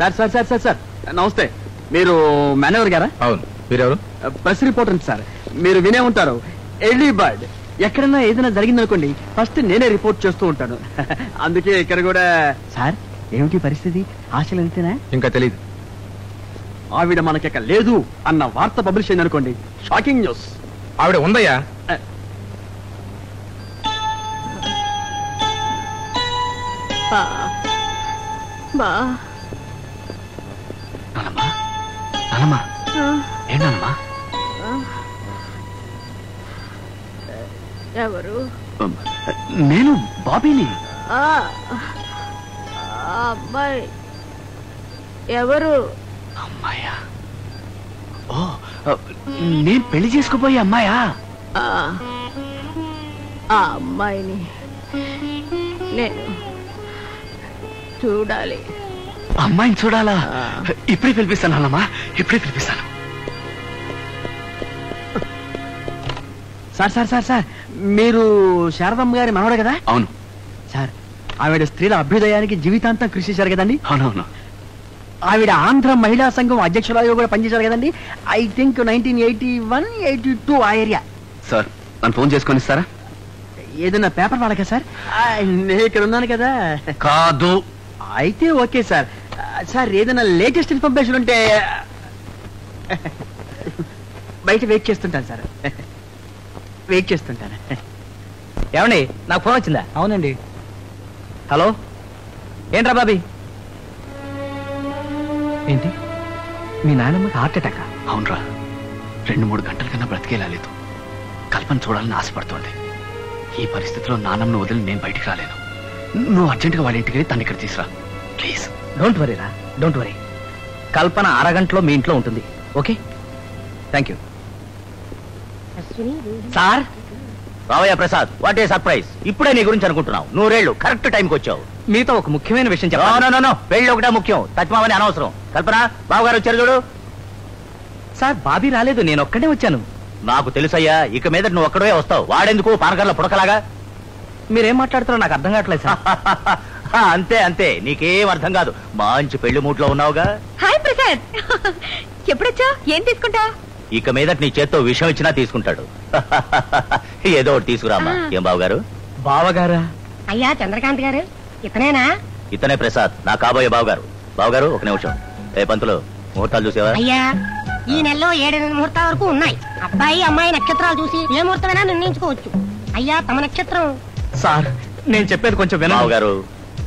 Sir sir sir sir sir. నమస్తే. మీరు manager గారా? అవును. మీరెవరు? Press reporter sir. మీరు వినే ఉంటారు. Early bird. ఎక్కడన్నా ఏదైనా జరిగిందనుకోండి ఫస్ట్ నేనే రిపోర్ట్ చేస్తూ ఉంటాను. అందుకే ఇక్కడ కూడా సార్ ఏమిటి పరిస్థితి? ఆశలు అంతేనా ఇంకా తెలియదు ఆవిడ మనకిక లేదు అన్న వార్త పబ్లిష్ అయింది అనుకోండి షాకింగ్ న్యూస్. ఆవిడ ఉందయ్యా? బా. బా. నానమ్మా. ఎవరు? నేను బాబీని. అమ్మాయి. ఎవరు? అమ్మాయా? ఓ నేను పెళ్ళి చేసుకుపోయే అమ్మాయా? ఆ అమ్మాయిని నేను చూడాలి. అమ్మాయిని చూడాలా. ఇప్పుడే పిలిపిస్తాను అన్నమ్మా ఇప్పుడే పిలిపిస్తాను. Sir sir sir sir. మీరు శారదమ్మ గారి మనవడే కదా? అవును. సార్ ఆవిడ స్త్రీల అభ్యుదయానికి జీవితాంతం కృషి చేశారు కదండి? అవునవును. ఆవిడ ఆంధ్ర మహిళా సంఘం అధ్యక్షురాలు కూడా పనిచేశారు కదండి? I think nineteen eighty one eighty two ఆ ఏరియా. సార్ నన్ను ఫోన్ చేసుకొని ఇస్తారా? ఏదైనా పేపర్ వాళ్ళకా సార్? నేను ఇక్కడ ఉన్నాను కదా. కాదు. అయితే ఓకే సార్. సార్ ఏదైనా లేటెస్ట్ ఇన్ఫర్మేషన్ ఉంటే బయట వెయిట్ చేస్తుంటాను సార్. వెయిట్ చేస్తుంటాను. ఏమండి నాకు ఫోన్ వచ్చిందా? అవునండి. హలో? ఏంట్రా బాబీ? ఏంటి? మీ నాన్నమ్మకి హార్ట్ అటాక్? అవునరా. రెండు మూడు గంటల కన్నా బ్రతికేలా లేదు. కల్పన చూడాలని ఆశపడుతోంది. ఈ పరిస్థితిలో నాన్నమ్మను వదిలి నేను బయటికి రాలేను. నువ్వు అర్జెంటుగా వాళ్ళ ఇంటికి వెళ్ళి తను ఇక్కడ తీసురా ప్లీజ్. డోంట్ వరీ రా డోంట్ వరీ కల్పన అరగంటలో మీ ఇంట్లో ఉంటుంది. ఓకే థ్యాంక్ యూ సార్ రావయ్య ప్రసాద్ వాట్ ఏ సర్ప్రైజ్ ఇప్పుడే నీ గురించి అనుకుంటున్నావు. నూరేళ్ళు కరెక్ట్ టైంకి వచ్చావు. మీతో ఒక ముఖ్యమైన విషయం నో, చెప్పాలి నో, నో, నో. పెళ్ళి ఒకటే ముఖ్యం. తచ్మామని అనవసరం. కల్పన బావగారు వచ్చారు చూడు. సార్ బాబీ రాలేదు. నేను ఒక్కడే వచ్చాను. నాకు తెలుసయ్యా ఇక మీద నువ్వు ఒక్కడే వస్తావు. వాడెందుకు? పానకర్ల పుడకలాగా. మీరేం మాట్లాడుతారో నాకు అర్థం కావట్లేదు సార్ అంతే అంతే. నీకేం అర్థం కాదు. మంచి పెళ్ళి మూట్లో ఉన్నావుగా. హాయ్ ప్రసాద్ ఎప్పుడొచ్చా ఏం తీసుకుంటా ఇక మీద నీ చేత్తో విషయం ఇచ్చినా తీసుకుంటాడు. ఏదో ఒకటి తీసుకురామ్మా. ఆ. ఏం బావగారు? బావగారా? అయ్యా చంద్రకాంత్ గారు. ఇతనేనా? ఇతనే ప్రసాద్ నా కాబోయే బావగారు. బావగారు ఒక నిమిషం. ఏ పంతులు ముహూర్తాలు చూసేవా? అయ్యా ఈ నెలలో ఏడెనిమిది ముహూర్తాల వరకు ఉన్నాయి. అబ్బాయి అమ్మాయి నక్షత్రాలు చూసి ఏ ముహూర్తమైనా నిర్ణయించుకోవచ్చు. అయ్యా తమ నక్షత్రం. సార్ నేను చెప్పేది కొంచెం వినండి. బావగారు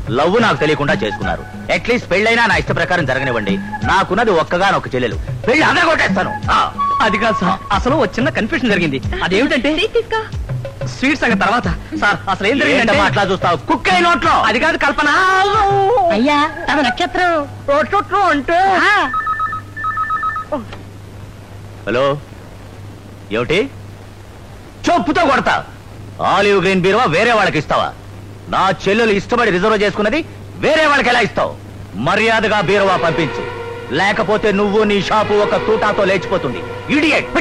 లవ్ నాకు తెలియకుండా చేసుకున్నారు. అట్లీస్ట్ పెళ్ళైనా నా ఇష్ట ప్రకారం జరగనివ్వండి. నాకున్నది ఒక్కగానొక్క చెల్లెలు. పెళ్ళి అందరూ కొట్టేస్తాను. అది కాదు సార్. అసలు ఒక చిన్న కన్ఫ్యూషన్ జరిగింది. అదేమిటంటే స్వీట్ సంగతి తర్వాత. సార్ అసలు ఏం జరిగిందంటే అట్లా చూస్తావు? కుక్క నోట్లో. అది కాదు కల్పన. అయ్యా తమ నక్షత్రం. అంటే. హలో. ఏమిటి? చెప్పుతో కొడతా. ఆలివ్ గ్రీన్ బీరువా వేరే వాళ్ళకి ఇస్తావా? నా చెల్లెలు ఇష్టపడి రిజర్వ్ చేసుకున్నది వేరే వాళ్ళకి ఎలా ఇస్తావు? మర్యాదగా బీరువా పంపించు. లేకపోతే నువ్వు నీ షాపు ఒక తూటాతో లేచిపోతుంది. ఇడియట్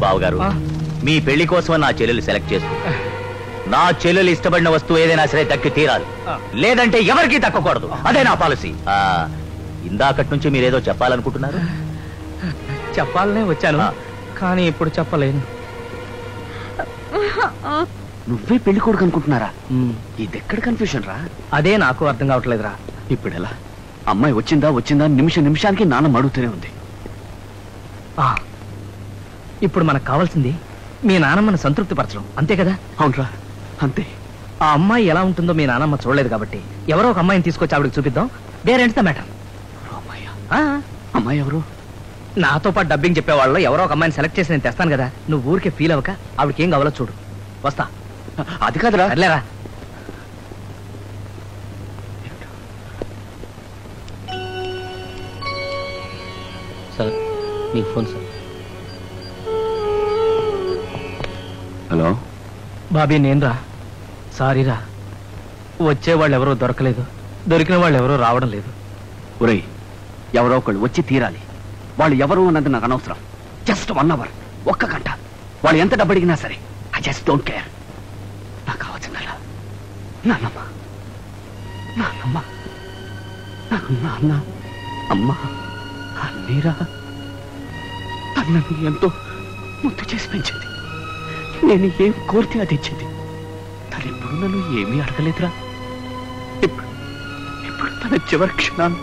బావగారు? మీ పెళ్ళి కోసం నా చెల్లెలు సెలెక్ట్ చేసుకో. నా చెల్లెలు ఇష్టపడిన వస్తువు ఏదైనా సరే దక్కి తీరాలి. లేదంటే ఎవరికీ దక్కకూడదు. అదే నా పాలసీ. ఆ, ఇందాకటి నుంచి మీరేదో చెప్పాలనుకుంటున్నారు? చెప్పాలనే వచ్చాను. కానీ ఇప్పుడు చెప్పలేను. నువ్వే పెళ్ళి కొడుకు అనుకుంటున్నారా? ఇది ఎక్కడ కన్ఫ్యూషన్ రా? అదే నాకు అర్థం కావట్లేదురా. ఇప్పుడు ఎలా అమ్మాయి వచ్చిందా వచ్చిందా నిమిషం నిమిషానికి నాన్న అడుగుతూనే ఉంది. ఆ, ఇప్పుడు మనకు కావాల్సింది మీ నానమ్మని సంతృప్తిపరచడం. అంతే కదా? అవునరా అంతే. ఆ అమ్మాయి ఎలా ఉంటుందో మీ నానమ్మ చూడలేదు కాబట్టి ఎవరో ఒక అమ్మాయిని తీసుకొచ్చి ఆవిడకి చూపిద్దాం. దేర్ ఎండ్స్ ద మ్యాటర్ అమ్మాయి? ఎవరు? నాతో పాటు డబ్బింగ్ చెప్పేవాళ్ళు ఎవరో ఒక అమ్మాయిని సెలెక్ట్ చేసి నేను తెస్తాను కదా. నువ్వు ఊరికే ఫీల్ అవ్వక ఆవిడకి ఏం కావాలో చూడు. వస్తా. అది కాదురా. సర్లేరా. Sir phone sir. Hello. Bobby నేనురా. సారీరా. వచ్చే వాళ్ళు ఎవరో దొరకలేదు. దొరికిన వాళ్ళు ఎవరో రావడం లేదు. ఒరేయ్ ఎవరో ఒకళ్ళు వచ్చి తీరాలి. వాళ్ళు ఎవరు అన్నది నాకు అనవసరం. జస్ట్ వన్ అవర్ ఒక్క గంట. వాళ్ళు ఎంత డబ్బు అడిగినా సరే ఐ జస్ట్ డోంట్ కేర్ నాకు కావాల్సిందల్లా నాన్నమ్మ నాన్నమ్మ నాకు నాన్న అమ్మ అన్నీరా. తను ఎంతో ముద్దు చేసి పెంచింది. నేను ఏం కోరితే అది ఇచ్చింది. తను ఎప్పుడు నన్ను ఏమీ అడగలేదురా. ఇప్పుడు ఇప్పుడు తన చివరి క్షణాలు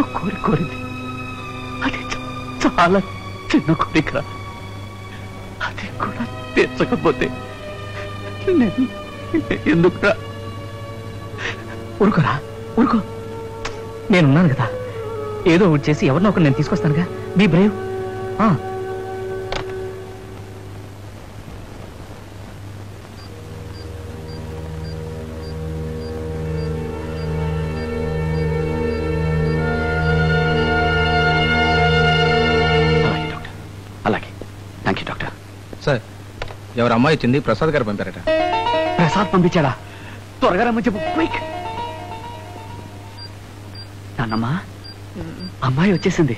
ఒక కోరి కోరింది. అది చ- చాలా చిన్న కోరికరా. అది కూడా తీర్చకపోతే నేను ఎందుకురా? ఊరుకోరా ఊరుకో. నేనున్నాను కదా. ఏదో ఒకటి చేసి ఎవరినో ఒకరు నేను తీసుకొస్తానుగా. Be Brave. ఆ, అలాగే డాక్టర్. అలాగే. Thank you doctor. సార్ ఎవరు అమ్మాయి వచ్చింది ప్రసాద్ గారు పంపారట. ప్రసాద్ పంపించాడా? త్వరగా రమ్మని చెప్పు. క్విక్ నాన్నమ్మా అమ్మాయి వచ్చేసింది.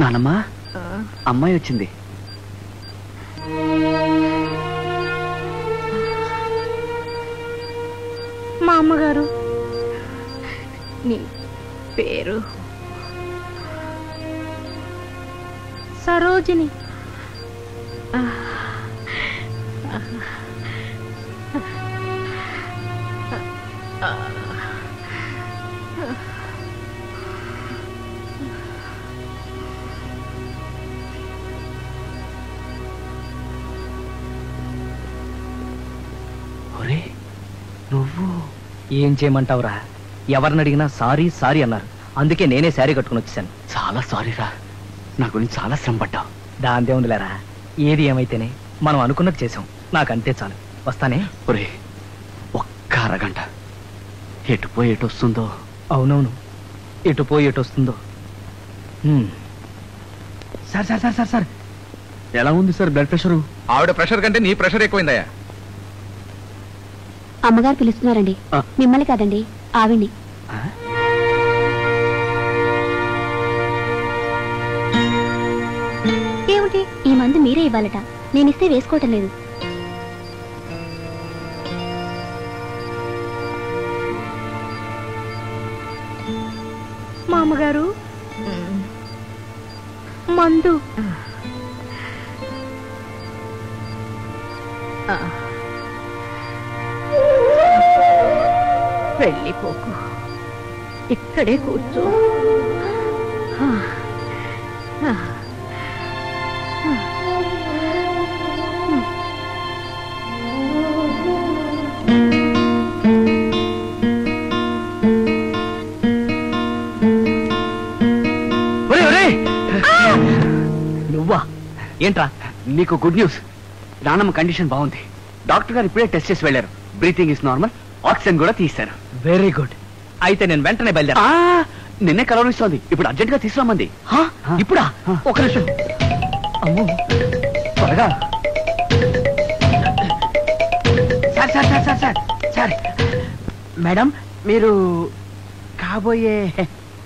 నానమ్మా అమ్మాయి వచ్చింది. నీ పేరు సరోజిని ఒరే నువ్వు ఏం చేయమంటావురా ఎవరిని అడిగినా సారీ సారీ అన్నారు. అందుకే నేనే శారీ కట్టుకుని వచ్చాను చాలా సారీరా. నా గురించి చాలా శ్రమ పడ్డావు దాందే ఉందిలేరా. ఏది ఏమైతేనే మనం అనుకున్నది చేసాం నాకంతే చాలు. వస్తానే? ఒరే ఒక్క అరగంట. ఎటు పోయి ఎటు వస్తుందో. అవునవును. ఎటు పోయి ఎటు వస్తుందో. హ్మ్. Sir sir sir sir sir. ఎలా ఉంది సార్ బ్లడ్ ప్రెషరు? ఆవిడ ప్రెషర్ కంటే నీ ప్రెషర్ ఎక్కువైందయ్యా. అమ్మగారు పిలుస్తున్నారండి. ఆ. మిమ్మల్ని కాదండి. ఆవిడ్ని ఆ? ఏమిటి? ఈ మందు మీరే ఇవ్వాలట. నేనిస్తే వేసుకోవటం లేదు. మా అమ్మగారు మందు వెళ్ళిపోకు. ఇక్కడే కూర్చో. నువ్వా? ఏంట్రా? నీకు గుడ్ న్యూస్. నానమ్మ కండిషన్ బాగుంది. డాక్టర్ గారు ఇప్పుడే టెస్ట్ చేసి వెళ్ళారు. Breathing is normal. ఆక్సిజన్ కూడా తీశారు. వెరీ గుడ్ అయితే నేను వెంటనే బయలుదేరా. ఆ, నిన్నే కలవరిస్తోంది. ఇప్పుడు అర్జెంట్గా తీసుకురామంది హా? ఇప్పుడా? ఒక నిమిషం. అమ్మో. త్వరగా. Sir sir sir sir sir. Sir. Madam మీరు కాబోయే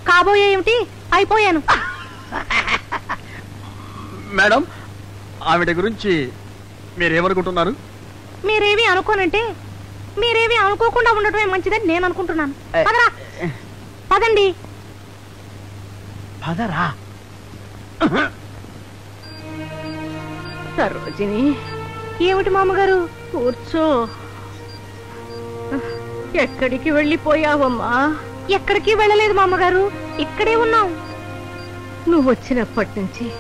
కాబోయే ఏమిటి? అయిపోయాను. మేడం ఆవిడ గురించి మీరేమనుకుంటున్నారు? మీరేవి అనుకోనంటే మీరేవి అనుకోకుండా ఉండటమే మంచిదని నేను అనుకుంటున్నాను. పదరా. పదండి. పదరా. సరోజిని. ఏమిటి మామగారు? కూర్చో. ఎక్కడికి వెళ్ళిపోయావమ్మా? ఎక్కడికి వెళ్ళలేదు మామగారు? ఇక్కడే ఉన్నాం. నువ్వు వచ్చినప్పటి నుంచి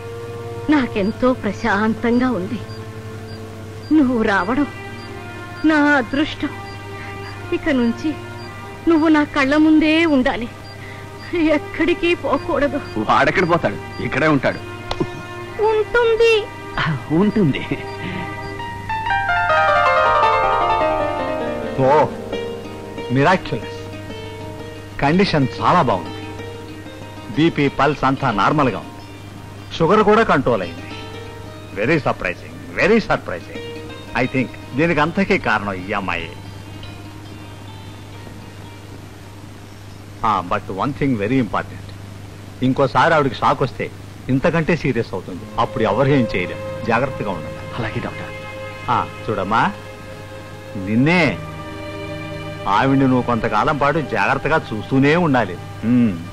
నాకెంతో ప్రశాంతంగా ఉంది. నువ్వు రావడం నా అదృష్టం. ఇక నుంచి నువ్వు నా కళ్ళ ముందే ఉండాలి. ఎక్కడికి పోకూడదు. వాడెక్కడ పోతాడు? ఇక్కడే ఉంటాడు. ఉంటుంది. ఉంటుంది. ఓ మిరాక్యులస్ కండిషన్ చాలా బాగుంది. బీపీ పల్స్ అంతా నార్మల్గా ఉంది. షుగర్ కూడా కంట్రోల్ అయింది. Very surprising very surprising I think దీనికి అంతకీ కారణం ఈ అమ్మాయి. But one thing very important ఇంకోసారి ఆవిడకి షాక్ వస్తే ఇంతకంటే సీరియస్ అవుతుంది. అప్పుడు ఎవరు ఏం చేయలేం. జాగ్రత్తగా ఉండాలి అలాగే డాక్టర్. ఆ, చూడమ్మా. నిన్నే ఆవిడ్ని నువ్వు కొంతకాలం పాటు జాగ్రత్తగా చూస్తూనే ఉండాలి. ఉమ్.